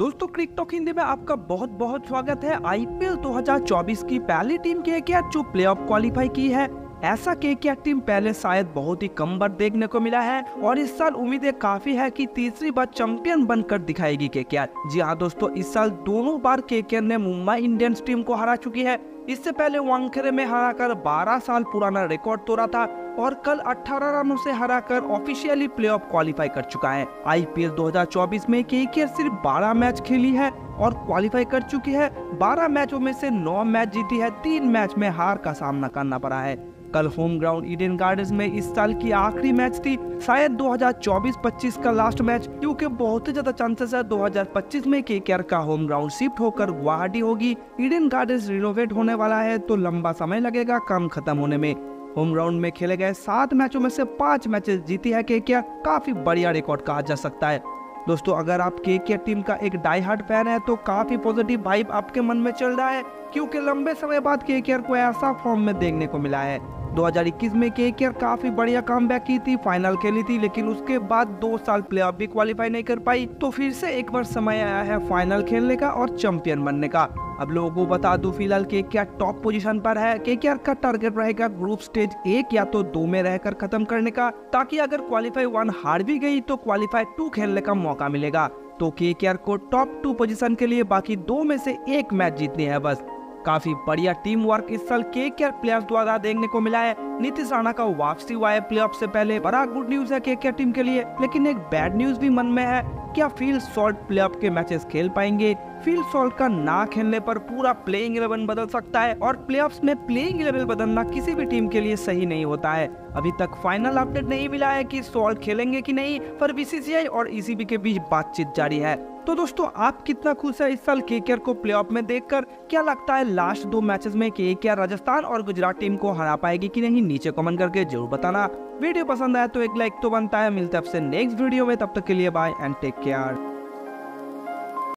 दोस्तों क्रिकटॉक हिंदी में आपका बहुत बहुत स्वागत है। आईपीएल 2024 की पहली टीम के क्या जो प्ले ऑफ़ क्वालिफाई की है। ऐसा के क्या टीम पहले शायद बहुत ही कम बार देखने को मिला है और इस साल उम्मीदें काफ़ी है कि तीसरी बार चैंपियन बनकर दिखाएगी के क्या जी हाँ दोस्तों, इस साल दोनों बार के ने मुंबई इंडियंस टीम को हरा चुकी है। इससे पहले वांगखेड़े में हराकर 12 साल पुराना रिकॉर्ड तोड़ा था और कल 18 रनों से हराकर ऑफिशियली प्लेऑफ क्वालिफाई कर चुका है। आईपीएल 2024 में के सिर्फ़ 12 मैच खेली है और क्वालिफाई कर चुकी है। 12 मैचों में से 9 मैच जीती है। तीन मैच में हार का सामना करना पड़ा है। कल होम ग्राउंड ईडन गार्डन में इस साल की आखिरी मैच थी। शायद 2024-25 का लास्ट मैच क्योंकि बहुत ही ज़्यादा चांसेस है 2025 में के का होम ग्राउंड शिफ्ट होकर गुवाहाटी होगी। ईडन गार्डन रिनोवेट होने वाला है तो लंबा समय लगेगा काम खत्म होने में। होम ग्राउंड में खेले गए सात मैचों में से पाँच मैचेस जीती है के काफ़ी बढ़िया रिकॉर्ड कहा जा सकता है। दोस्तों, अगर आप के के टीम का एक डाई हार्ट फ़ैन है तो काफ़ी पॉजिटिव वाइब आपके मन में चल रहा है, क्योंकि लंबे समय बाद के को ऐसा फॉर्म में देखने को मिला है। 2021 में के काफ़ी बढ़िया काम की थी फाइनल खेली थी, लेकिन उसके बाद दो साल प्ले भी क्वालिफाई नहीं कर पाई तो फिर से एक बार समय आया है फाइनल खेलने का और चैंपियन बनने का। अब लोगों को बता दू, फ़िलहाल के क्या टॉप पोजीशन पर है। के का टारगेट रहेगा ग्रुप स्टेज एक या तो दो में रहकर खत्म करने का, ताकि अगर क्वालिफाई वन हार भी गई तो क्वालिफाई टू खेलने का मौका मिलेगा। तो के को टॉप टू पोजीशन के लिए बाकी दो में से एक मैच जीतनी है बस। काफ़ी बढ़िया टीम वर्क इस साल के के प्लेयर्स द्वारा देखने को मिला है। नीतीश राणा का वापसी हुआ है प्लेऑफ से पहले। बड़ा गुड न्यूज़ है के के टीम के लिए, लेकिन एक बैड न्यूज़ भी मन में है। क्या फ़ील्ड सॉल्ट प्लेऑफ के मैचेस खेल पाएँगे? फ़ील्ड सॉल्ट का ना खेलने पर पूरा प्लेइंग इलेवन बदल सकता है, और प्लेऑफ्स में प्लेइंग इलेवन बदलना किसी भी टीम के लिए सही नहीं होता है। अभी तक फाइनल अपडेट नहीं मिला है कि सॉल्ट खेलेंगे कि नहीं, पर बीसीसीआई और ईसीबी के बीच बातचीत जारी है। तो दोस्तों, आप कितना खुश है इस साल के को प्लेऑफ में देखकर? क्या लगता है लास्ट दो मैचेस में के राजस्थान और गुजरात टीम को हरा पाएगी कि नहीं? नीचे कमेंट करके ज़रूर बताना। वीडियो पसंद आया तो एक लाइक तो बनता है। मिलते हैं आपसे नेक्स्ट वीडियो में। तब तक के लिए बाय एंड टेक केयर